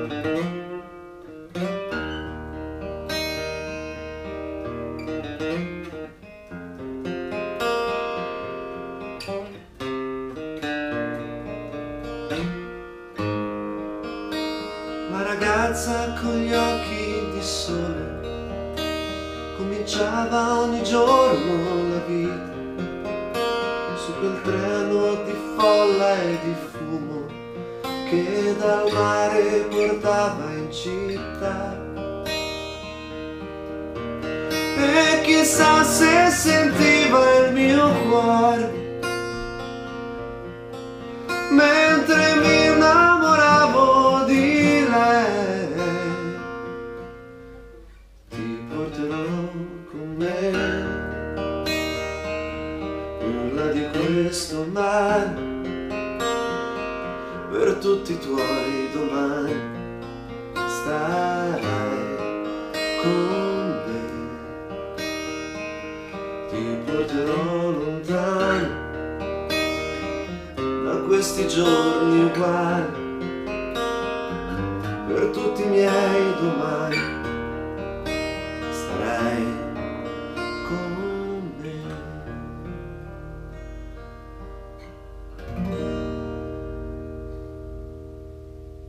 La ragazza con gli occhi di sole cominciava ogni giorno la vita su quel treno di folla e di fumo che dal mare portava in città. E chissà se sentiva il mio cuore mentre mi innamoravo di lei. Ti porterò con me nulla di questo mare per tutti i tuoi domani. Starai con me. Ti porterò lontano da questi giorni uguali. Per tutti i miei domani